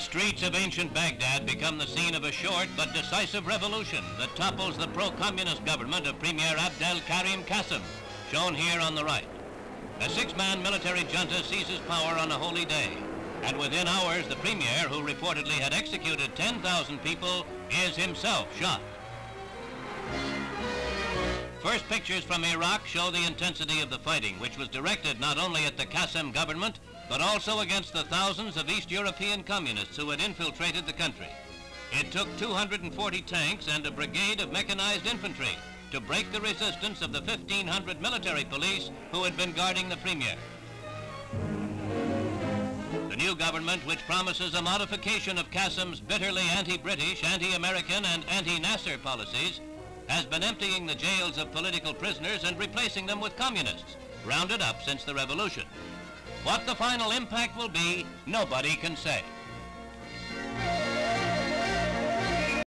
streets of ancient Baghdad become the scene of a short but decisive revolution that topples the pro-communist government of Premier Abdel Karim Qasem, shown here on the right. A six-man military junta seizes power on a holy day, and within hours the premier, who reportedly had executed 10,000 people, is himself shot. First pictures from Iraq show the intensity of the fighting, which was directed not only at the Qasem government, but also against the thousands of East European communists who had infiltrated the country. It took 240 tanks and a brigade of mechanized infantry to break the resistance of the 1,500 military police who had been guarding the premier. The new government, which promises a modification of Qasem's bitterly anti-British, anti-American, and anti-Nasser policies, has been emptying the jails of political prisoners and replacing them with communists, rounded up since the revolution. What the final impact will be, nobody can say.